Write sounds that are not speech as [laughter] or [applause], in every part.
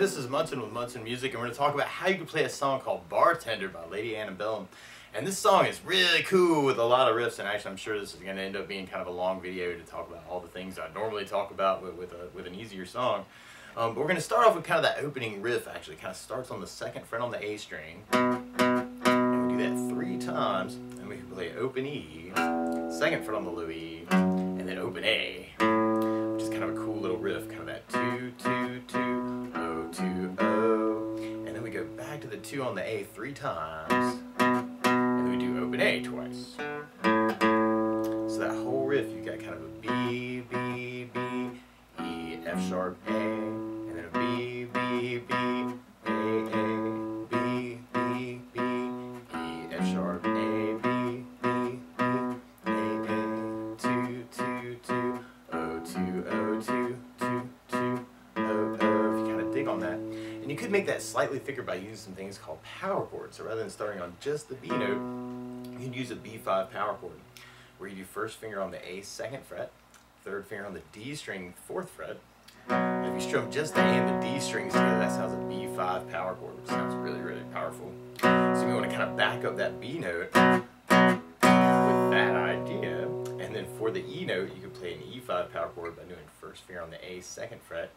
Hi, this is Munson with Munson Music, and we're going to talk about how you can play a song called Bartender by Lady Antebellum. And this song is really cool with a lot of riffs, and actually I'm sure this is going to end up being kind of a long video to talk about all the things I normally talk about with, with, a, with an easier song. Um, but we're going to start off with kind of that opening riff, actually. It kind of starts on the second fret on the A string. And we do that three times, and we can play open E, second fret on the low E, and then open A, which is kind of a cool little riff, kind of that two, two, two, the two on the A three times, and we do open A twice. So that whole riff, you got kind of a B, B, B, E, F sharp, a slightly thicker by using some things called power chords. So rather than starting on just the B note, you can use a B5 power chord, where you do first finger on the A second fret, third finger on the D string fourth fret. And if you strum just the A and the D strings together, that sounds a B5 power chord, which sounds really, really powerful. So we want to kind of back up that B note with that idea. And then for the E note, you could play an E5 power chord by doing first finger on the A second fret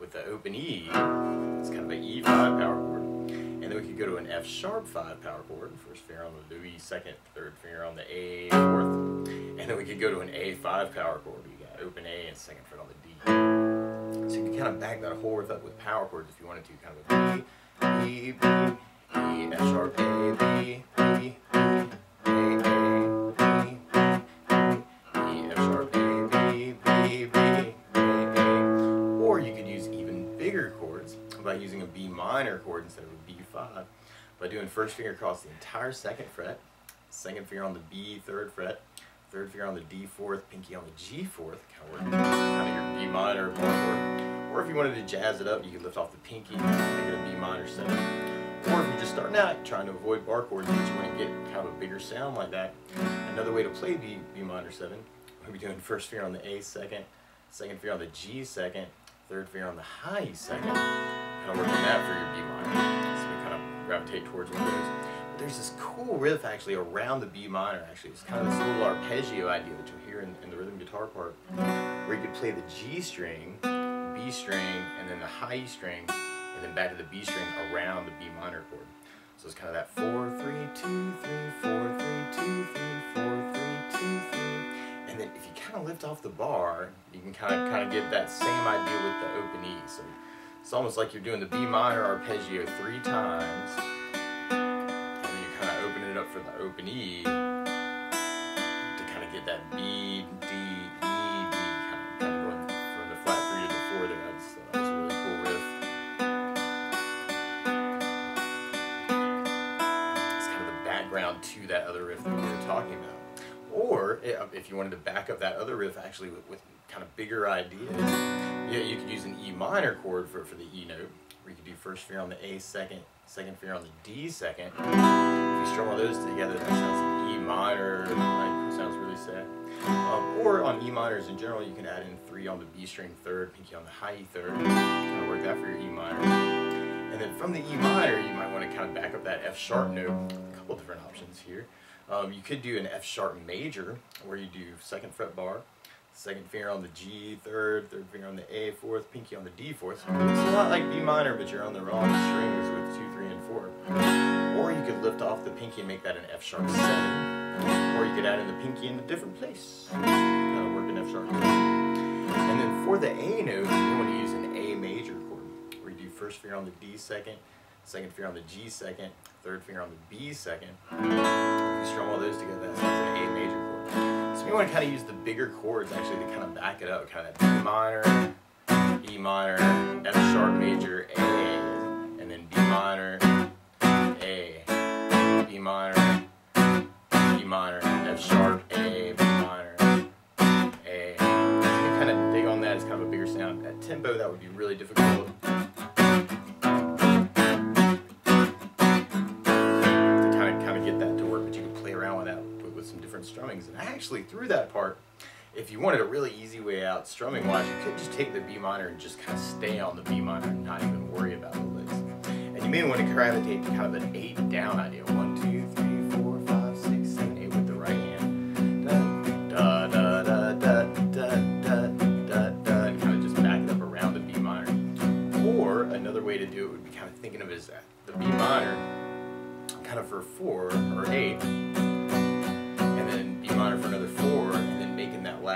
with the open E. It's kind of an E5 power chord. And then we could go to an F sharp 5 power chord, first finger on the E second, third finger on the A fourth. And then we could go to an A5 power chord. You got open A and second fret on the D. So you can kind of back that whole riff up with power chords if you wanted to. Kind of a B, B, B, E, F sharp, A, B, B, B, bigger chords by using a B minor chord instead of a B5 by doing first finger across the entire second fret, second finger on the B third fret, third finger on the D fourth, pinky on the G fourth, kind of working kind of your B minor chord. Or if you wanted to jazz it up, you could lift off the pinky, make it a B minor seven. Or if you're just starting out trying to avoid bar chords, but you want to get kind of a bigger sound like that, another way to play B, B minor seven would be doing first finger on the A second, second finger on the G second, third finger on the high second, kind of working that for your B minor. So we kind of gravitate towards one of those. But there's this cool riff actually around the B minor actually. It's kind of this little arpeggio idea that you'll hear in, in the rhythm guitar part, where you could play the G string, B string, and then the high E string, and then back to the B string around the B minor chord. So it's kind of that four, three, two, three, four, three, two, three, kind of lift off the bar, you can kind of kind of get that same idea with the open E. So it's almost like you're doing the B minor arpeggio three times, and then you're kind of open it up for the open E to kind of get that B, D, E, D, kind of, kind of going from the flat three to the four there. I just thought that was a really cool riff. It's kind of the background to that other riff if you wanted to back up that other riff actually with, with kind of bigger ideas, yeah, you could use an E minor chord for, for the E note, or you could do first finger on the A second, second finger on the D second. If you strum all those together, that sounds E minor, like sounds really sad. Um, or on E minors in general, you can add in three on the B string third, pinky on the high E third, kind of work that for your E minor. And then from the E minor, you might want to kind of back up that F sharp note. A couple different options here. Um, you could do an F sharp major, where you do second fret bar, second finger on the G third, third finger on the A fourth, pinky on the D fourth. It's a lot like B minor, but you're on the wrong strings with two, three, and four. Or you could lift off the pinky and make that an F sharp seven. Or you could add in the pinky in a different place. Kind of work an F sharp. And then for the A note, you want to use an A major chord, where you do first finger on the D second, second finger on the G second, third finger on the B second. Strum all those together, an A major chord. So you want to kind of use the bigger chords actually to kind of back it up, kind of B minor, E minor, F sharp major, A, and then B minor, A, B minor, B minor, F sharp, A, B minor, A. So kind of dig on that as kind of a bigger sound. At tempo, that would be really difficult. Strummings. And actually through that part, if you wanted a really easy way out strumming wise, you could just take the B minor and just kind of stay on the B minor and not even worry about the licks. And you may want to gravitate to kind of an eight down idea. One, two, three, four, five, six, seven, eight with the right hand. Da da da da da da da da and kind of just back it up around the B minor. Or another way to do it would be kind of thinking of it as the B minor kind of for four or eight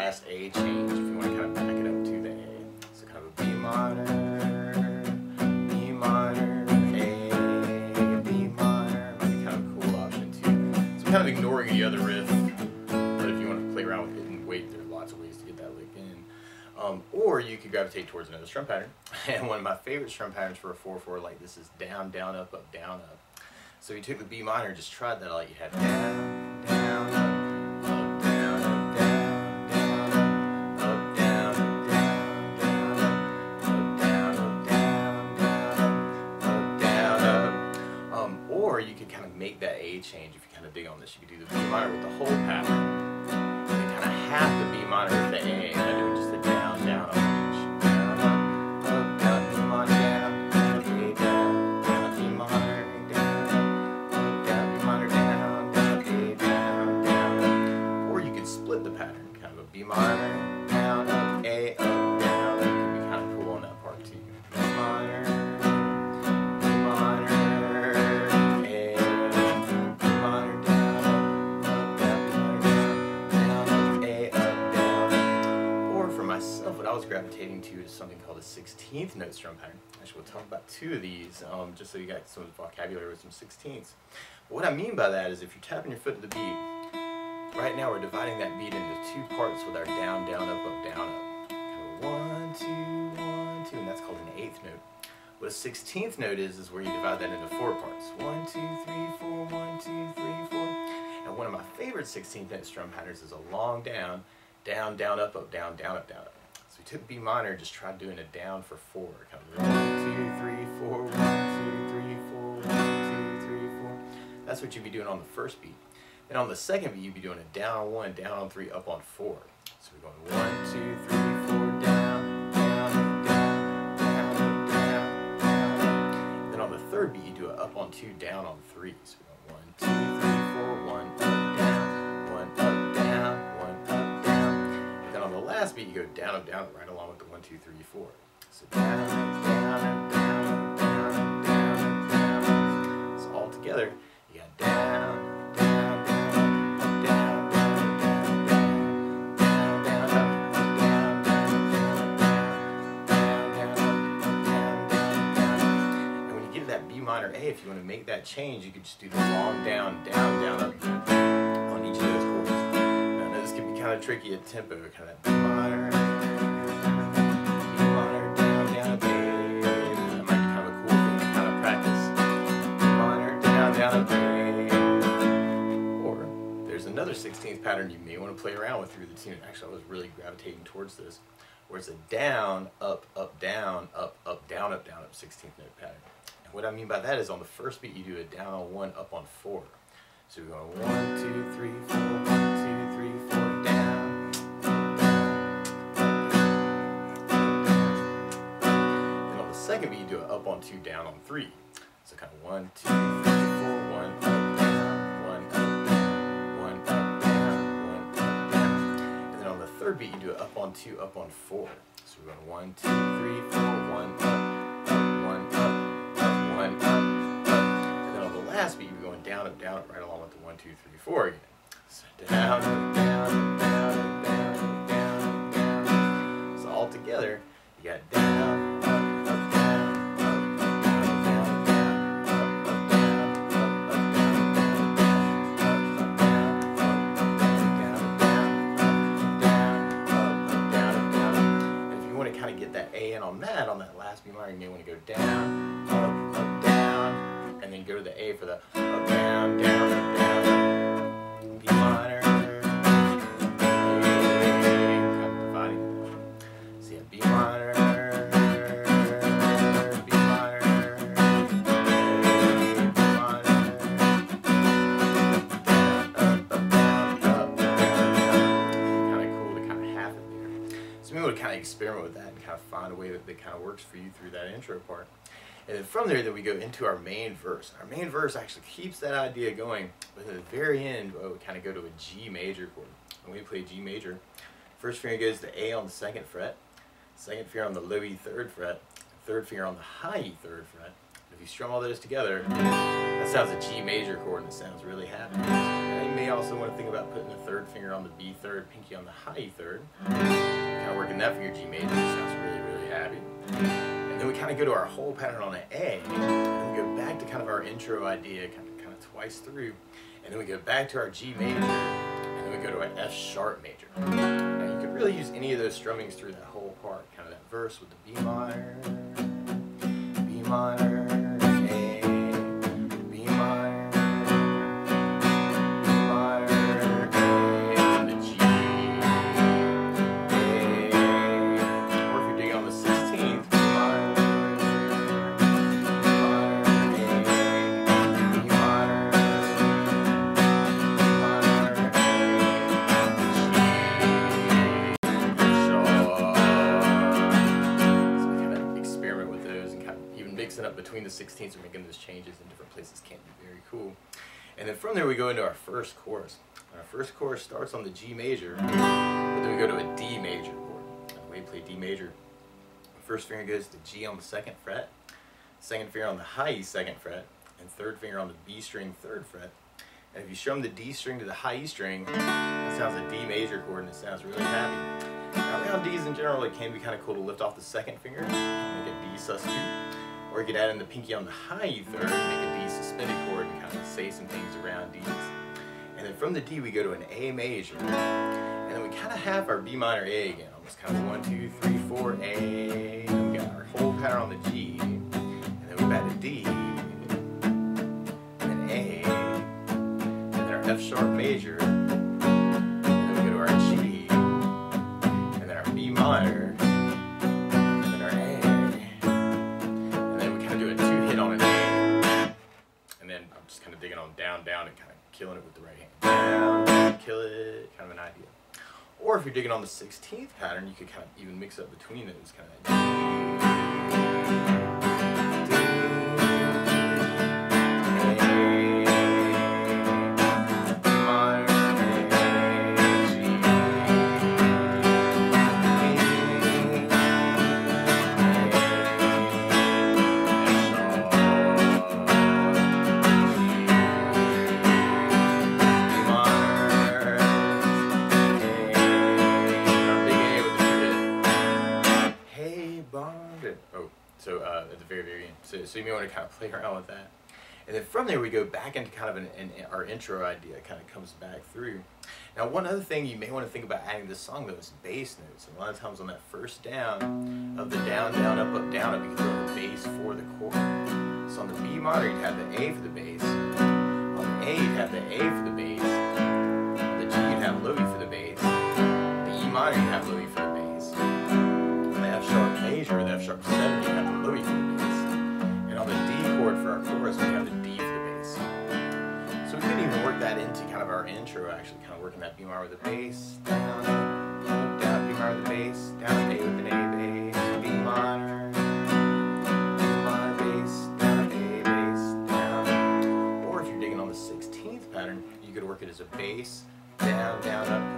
A change if you want to kind of back it up to the A. So kind of a B minor, B minor, A, B minor. Might be kind of a cool option too. So kind of ignoring the other riff, but if you want to play around with it and wait, there are lots of ways to get that lick in. Um, or you could gravitate towards another strum pattern. [laughs] And one of my favorite strum patterns for a 4-4 like this is down, down, up, up, down, up. So you took the B minor, just tried that like you had down, down, up, that A change if you kind of dig on this. You could do the B minor with the whole pattern, 16th note strum pattern. Actually, we'll talk about two of these, um, just so you got some vocabulary with some 16ths. What I mean by that is if you're tapping your foot to the beat, right now we're dividing that beat into two parts with our down, down, up, up, down, up. One, two, one, two, and that's called an eighth note. What a 16th note is, is where you divide that into four parts. One, two, three, four, one, two, three, four. And one of my favorite 16th note strum patterns is a long down, down, down, up, up, down, down, up, down, up. Took B minor, just try doing it down for four. Kind of one, two, three, four, one, two, three, four, one, two, three, four. That's what you'd be doing on the first beat. And on the second beat, you'd be doing a down on one, down on three, up on four. So we're going one, two, three, four, down, down, down, down, down, down. Then on the third beat, you do it up on two, down on three. So we're going one, two, last beat, you go down, up, down, right along with the one, two, three, four. So down, down, down, down, down, down. So all together, you got down, down, down, down, down, down, down, down, down, up, down, down, down, down, down, down, down, down, down. And when you get to that B minor A, if you want to make that change, you could just do the long down, down, down, up on kind of tricky at tempo, kind of minor, down, down. That might be kind of a cool thing to kind of practice. Minor, down, down. Or there's another 16th pattern you may want to play around with through the tune. Actually, I was really gravitating towards this, where it's a down, up, up, down, up, up, down, up, down, up 16th note pattern. And what I mean by that is on the first beat, you do a down on one, up on four. So we're going one, two, three, four, one, two, second beat, you do it up on two, down on three. So kind of one, two, three, four, one, up, down, one, up, down, one, up, down, one, up, down. And then on the third beat, you do it up on two, up on four. So we're going one, two, three, four, one, up, up, one, up, up, one, up, up. And then on the last beat, you're going down, up, down, right along with the one, two, three, four again. So down, up, down, down, down, down, down. So all together, you got down, on that, on that last B minor, you may want to go down, up, up, down, and then go to the A for the up, down, down, up, down, B minor, kind of find a way that, that kind of works for you through that intro part. And then from there, then we go into our main verse. Our main verse actually keeps that idea going, but at the very end, well, we kind of go to a G major chord. When we play G major, first finger goes to A on the second fret, second finger on the low E third fret, third finger on the high E third fret. If you strum all those together, that sounds a G major chord and it sounds really happy. You may also want to think about putting the third finger on the B third, pinky on the high third. Kind of working that finger G major, it sounds really, really happy. And then we kind of go to our whole pattern on an A, and we go back to kind of our intro idea, kind of, kind of twice through, and then we go back to our G major, and then we go to our F sharp major. Now you could really use any of those strummings through that whole part, kind of that verse with the B minor, B minor, B the 16ths and making those changes in different places can be very cool. And then from there we go into our first chorus. Our first chorus starts on the G major, but then we go to a D major chord. We play D major. First finger goes to G on the second fret, second finger on the high E second fret, and third finger on the B string third fret. And if you strum the D string to the high E string, it sounds a D major chord and it sounds really happy. Now around Ds in general, it can be kind of cool to lift off the second finger, make a D sus2, or you could add in the pinky on the high E third, make a D suspended chord and kind of say some things around Ds. And then from the D we go to an A major, and then we kind of have our B minor A again, almost kind of one, two, three, four, A, if you're digging on the 16th pattern, you could kind of even mix up between those kind of. So, you may want to kind of play around with that. And then from there, we go back into kind of an, an, our intro idea kind of comes back through. Now, one other thing you may want to think about adding to this song, though, is bass notes. And a lot of times on that first down of the down, down, up, up, down, up, you can throw the bass for the chord. So on the B minor, you'd have the A for the bass. On the A, you'd have the A for the bass. On the G, you'd have low E for the bass. The E minor, you'd have low E for the bass. On the F sharp major, or the F sharp 7, you'd have the low E for the bass. Chord for our chorus, we have the D for the bass. So we could even work that into kind of our intro, actually, kind of working that B minor with the bass, down, down, B minor with the bass, down, A with an A bass, B minor, B minor bass, down, A bass, down. Or if you're digging on the 16th pattern, you could work it as a bass, down, down, up,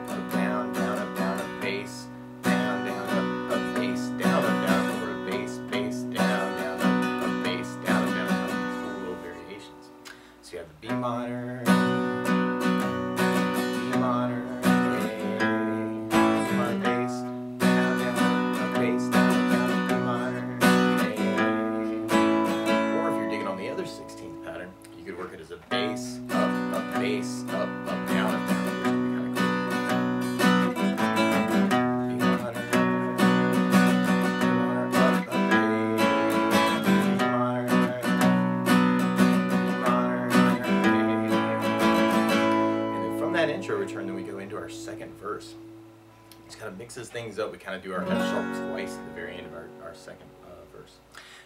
mixes things up. We kind of do our F sharp twice at the very end of our, our second uh, verse.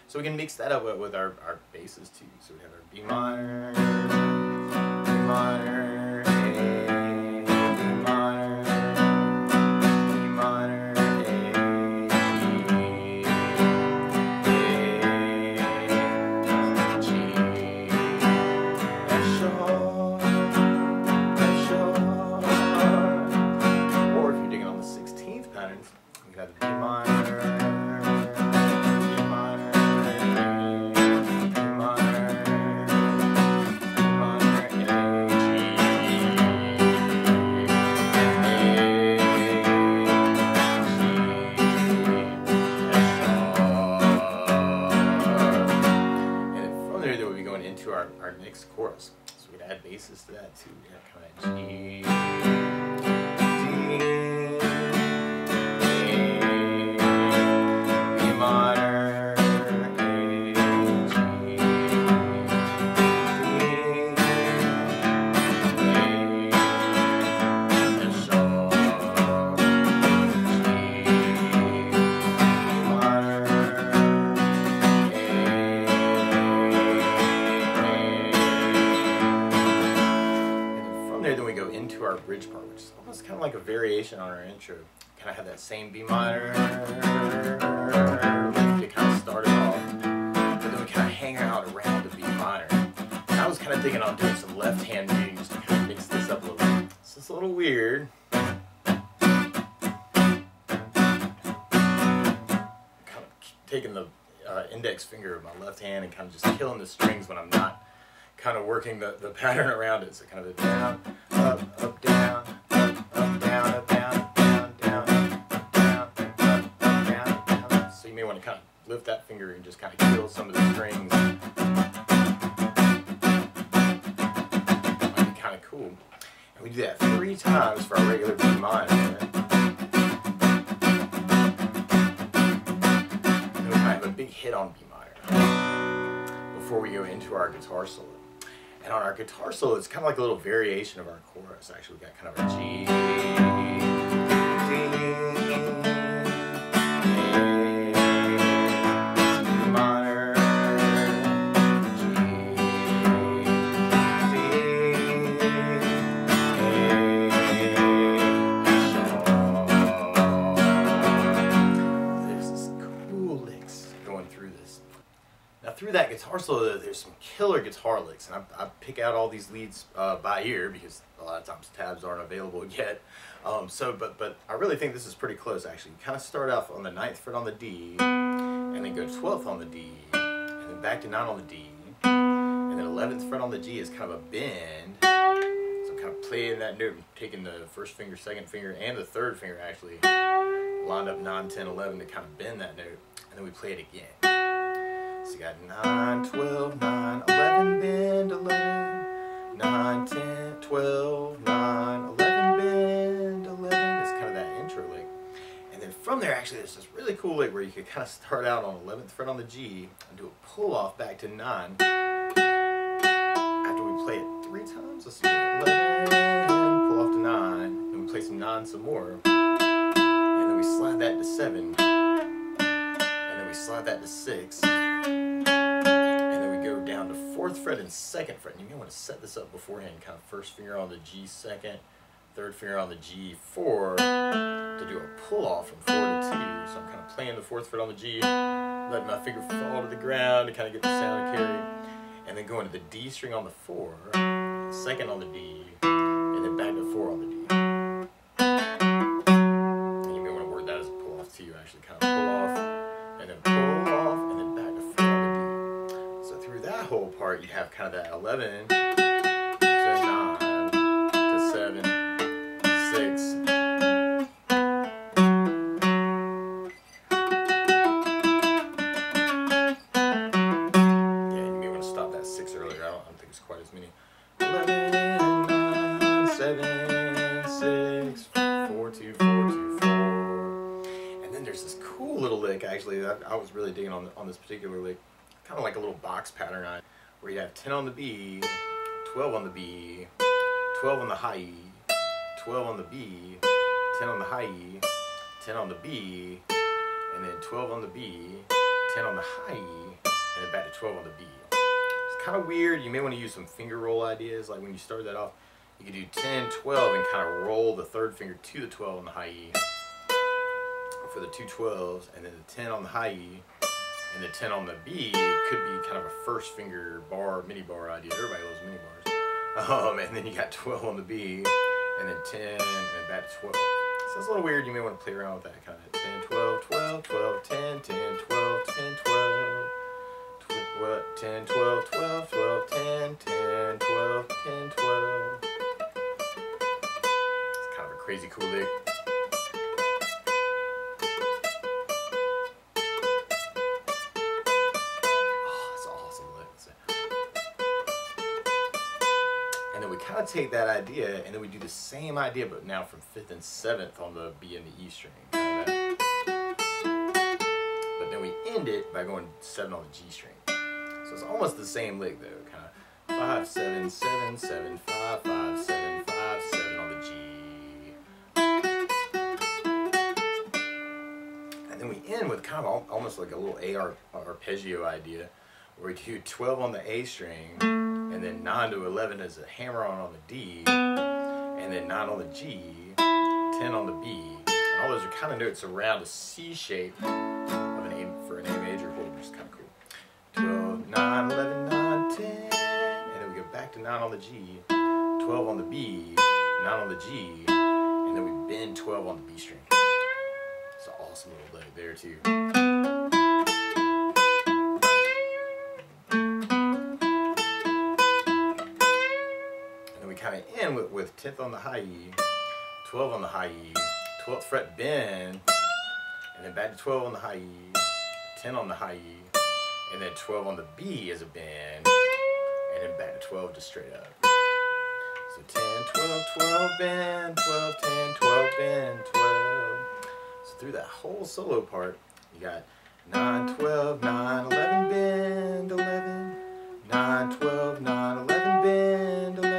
So we can mix that up with, our, our basses too. So we have our B minor, B minor, basis to that too. Yeah, kind of G, is almost kind of like a variation on our intro. Kind of have that same B minor to kind of start it off, but then we kind of hang out around the B minor. And I was kind of thinking on doing some left hand muting to kind of mix this up a little bit. So it's a little weird. Kind of taking the uh, index finger of my left hand and kind of just killing the strings when I'm not kind of working the, the pattern around it. So kind of a down, up, up, down, lift that finger and just kind of kill some of the strings. Might be kind of cool. And we do that three times for our regular B minor. And we kind of have a big hit on B minor before we go into our guitar solo. And on our guitar solo, it's kind of like a little variation of our chorus. Actually, we got kind of a G, guitar solo, there's some killer guitar licks, and I, I pick out all these leads uh, by ear because a lot of times tabs aren't available [laughs] yet. Um, so, but but I really think this is pretty close actually. You kind of start off on the ninth fret on the D, and then go twelfth on the D, and then back to nine on the D, and then eleventh fret on the G is kind of a bend. So I'm kind of playing that note, taking the first finger, second finger, and the third finger actually, lined up 9, 10, 11 to kind of bend that note, and then we play it again. So you got 9, 12, 9, 11, bend 11, 9, 10, 12, 9, 11, bend 11. It's kind of that intro lick. And then from there, actually, there's this really cool lick where you could kind of start out on 11th fret on the G and do a pull off back to 9 after we play it three times. Let's see, 11, pull off to 9, and we play some 9 some more. And then we slide that to 7, and then we slide that to 6. Down to fourth fret and second fret. And you may want to set this up beforehand, kind of first finger on the G second, third finger on the G four to do a pull off from four to two. So I'm kind of playing the fourth fret on the G, letting my finger fall to the ground to kind of get the sound of carry. And then going to the D string on the four, second on the D, part, you have kind of that 11 to 9 to 7, 6. Yeah, you may want to stop that 6 earlier. I don't, I don't think it's quite as many. 11, 9, 7, 6, 4, 2, 4, 2, 4. And then there's this cool little lick, actually, that I was really digging on, on this particular lick. Kind of like a little box pattern on it, where you have 10 on the B, 12 on the B, 12 on the high E, 12 on the B, 10 on the high E, 10 on the B, and then 12 on the B, 10 on the high E, and then back to 12 on the B. It's kind of weird. You may want to use some finger roll ideas. Like when you start that off, you can do 10, 12, and kind of roll the third finger to the 12 on the high E for the two 12s, and then the 10 on the high E, and the 10 on the B could be kind of a first finger bar, mini bar idea. Everybody loves mini bars. Um, and then you got 12 on the B, and then 10, and back to 12. So it's a little weird. You may want to play around with that kind of 10, 12, 12, 12, 10, 10, 12, 10, 12. Tw- 10, 12, 12, 12, 10, 10, 12, 10, 12. It's kind of a crazy cool lick. Take that idea and then we do the same idea, but now from fifth and seventh on the B and the E string. But then we end it by going seven on the G string. So it's almost the same lick though, kind of five, seven, seven, seven, five, five, seven, five, seven on the G. And then we end with kind of almost like a little AR arpeggio idea, where we do 12 on the A string, and then mm. 9 to 11 is a hammer on on the D, and then 9 on the G, 10 on the B. And all those are kind of notes around a C shape of an A for an A major chord, which is kind of cool. 12, 9, 11, 9, 10, and then we go back to 9 on the G, 12 on the B, 9 on the G, and then we bend 12 on the B string. It's an awesome little lick there too. And end with, with 10th on the high E, 12 on the high E, 12th fret bend, and then back to 12 on the high E, 10 on the high E, and then 12 on the B as a bend, and then back to 12 just straight up. So 10, 12, 12 bend, 12, 10, 12 bend, 12. So through that whole solo part, you got 9, 12, 9, 11 bend, 11, 9, 12, 9, 11 bend, 11, 11,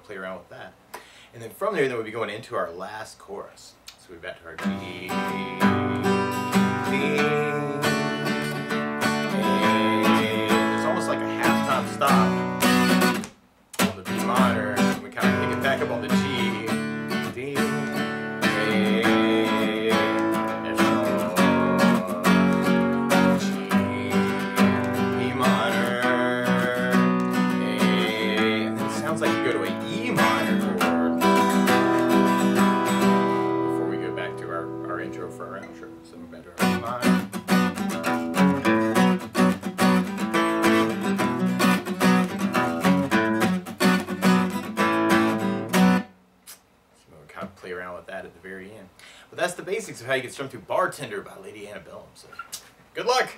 to play around with that. And then from there, then we'll be going into our last chorus. So we're back to our D, and it's almost like a halftime stop That's the basics of how you get strummed through Bartender by Lady Antebellum. So good luck!